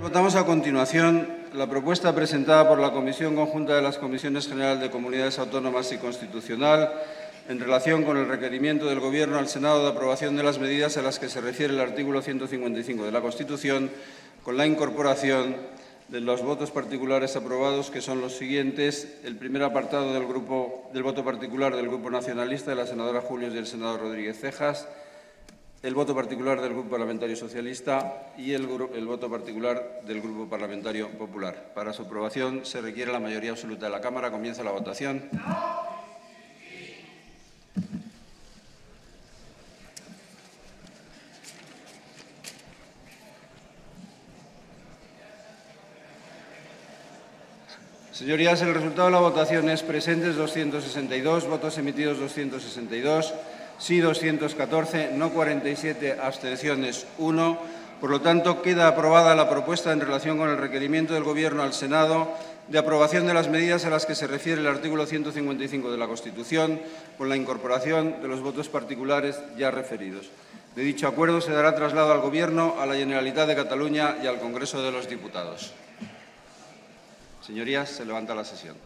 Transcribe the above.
Votamos a continuación la propuesta presentada por la Comisión Conjunta de las Comisiones Generales de Comunidades Autónomas y Constitucional en relación con el requerimiento del Gobierno al Senado de aprobación de las medidas a las que se refiere el artículo 155 de la Constitución, con la incorporación de los votos particulares aprobados, que son los siguientes. El primer apartado del, voto particular del Grupo Nacionalista de la senadora Julios y el senador Rodríguez Cejas, el voto particular del Grupo Parlamentario Socialista y el, voto particular del Grupo Parlamentario Popular. Para su aprobación se requiere la mayoría absoluta de la Cámara. Comienza la votación. Señorías, el resultado de la votación es presentes 262, votos emitidos 262, sí 214, no 47, abstenciones 1. Por lo tanto, queda aprobada la propuesta en relación con el requerimiento del Gobierno al Senado de aprobación de las medidas a las que se refiere el artículo 155 de la Constitución, con la incorporación de los votos particulares ya referidos. De dicho acuerdo se dará traslado al Gobierno, a la Generalitat de Cataluña y al Congreso de los Diputados. Señorías, se levanta la sesión.